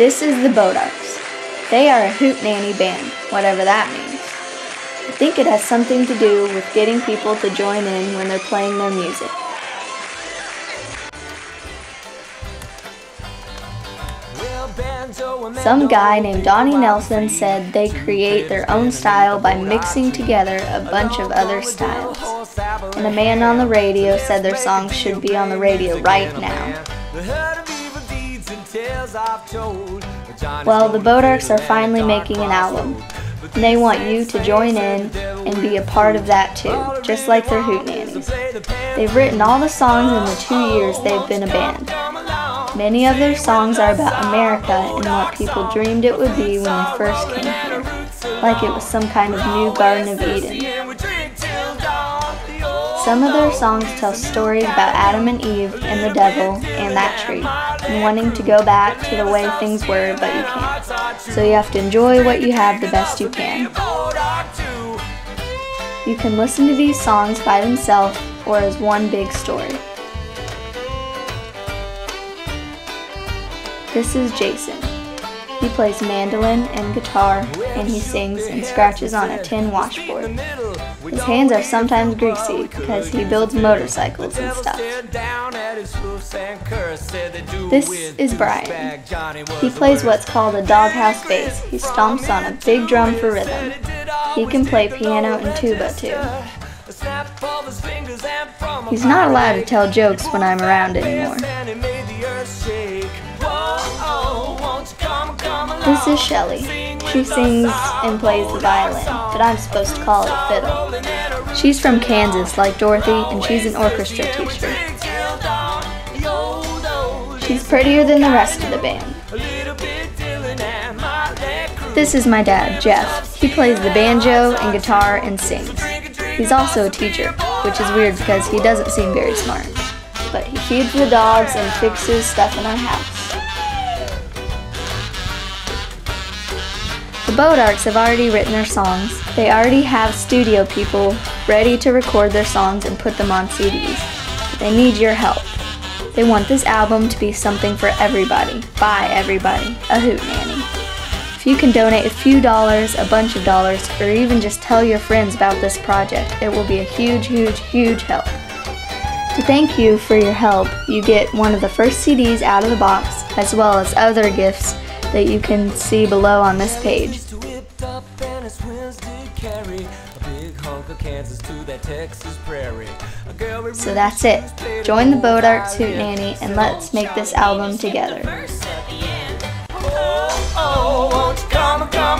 This is the Bodarks. They are a hoot nanny band, whatever that means. I think it has something to do with getting people to join in when they're playing their music. Some guy named Donnie Nelson said they create their own style by mixing together a bunch of other styles. And a man on the radio said their songs should be on the radio right now. Well, the Bodarks are finally making an album. And they want you to join in and be a part of that too, just like their Hootenannies. They've written all the songs in the two years they've been a band. Many of their songs are about America and what people dreamed it would be when they first came here, like it was some kind of new Garden of Eden. Some of their songs tell stories about Adam and Eve and the devil and that tree, and wanting to go back to the way things were, but you can't. So you have to enjoy what you have the best you can. You can listen to these songs by themselves or as one big story. This is Jason. He plays mandolin and guitar, and he sings and scratches on a tin washboard. His hands are sometimes greasy because he builds motorcycles and stuff. This is Brian. He plays what's called a doghouse bass. He stomps on a big drum for rhythm. He can play piano and tuba too. He's not allowed to tell jokes when I'm around anymore. Is Shelly. She sings and plays the violin, but I'm supposed to call it fiddle. She's from Kansas, like Dorothy, and she's an orchestra teacher. She's prettier than the rest of the band. This is my dad, Jeff. He plays the banjo and guitar and sings. He's also a teacher, which is weird because he doesn't seem very smart. But he feeds the dogs and fixes stuff in our house. The Bodarks have already written their songs. They already have studio people ready to record their songs and put them on CDs. They need your help. They want this album to be something for everybody, by everybody, a hoot nanny. If you can donate a few dollars, a bunch of dollars, or even just tell your friends about this project, it will be a huge, huge, huge help. To thank you for your help, you get one of the first CDs out of the box, as well as other gifts that you can see below on this page. So that's it. Join the Bodarks Hoot Nanny and let's make this album together. Oh, won't you come and come